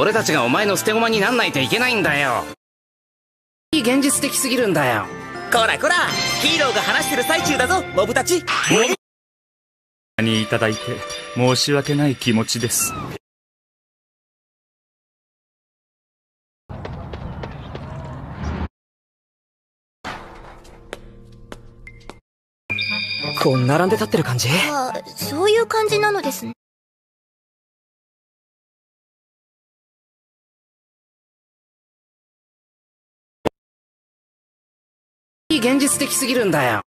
俺たちがお前の捨て駒になんないといけないんだよ。いい現実的すぎるんだよ。こらこらヒーローが話してる最中だぞモブたち。にいただいて申し訳ない気持ちです。こう並んで立ってる感じ？あそういう感じなのですね。現実的すぎるんだよ。